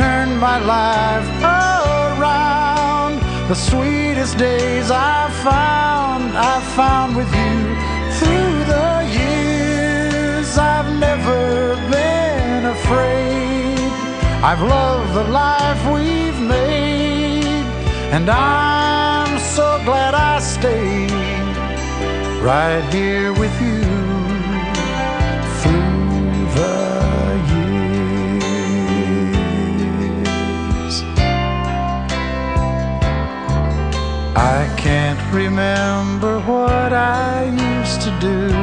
turned my life around. The sweetest days I've found, I've found with you through the years. I've never been afraid. I've loved the life we've made, and I'm so glad I stayed right here with you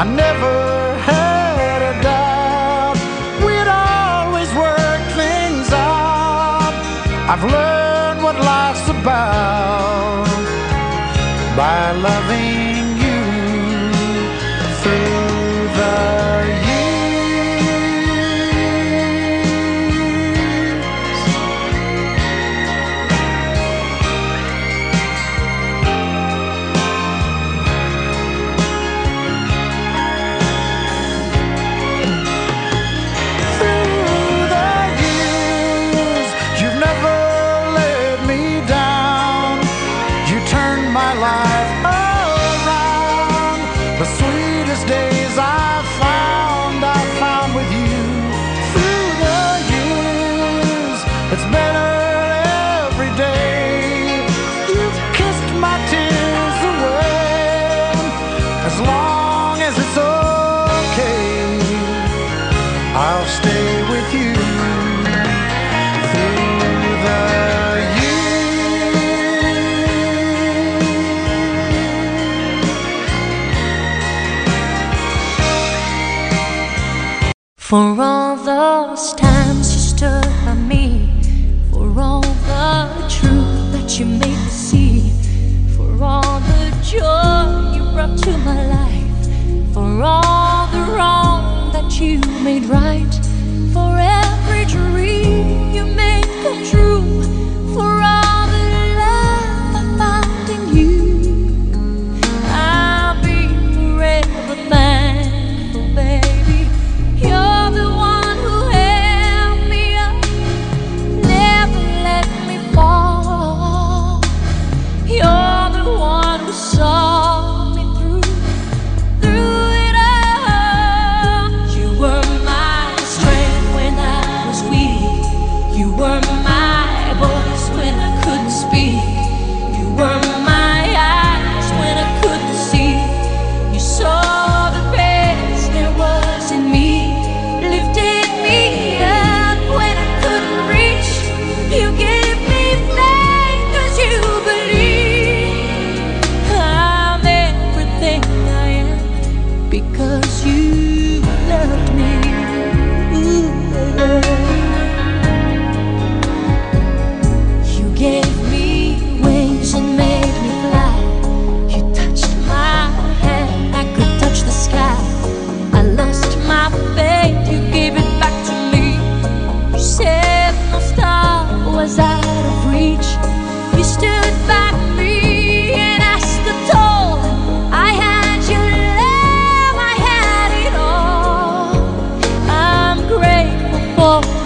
I never had a doubt. We'd always work things out. I've learned what life's about by loving sweetest days I've For all those times любов.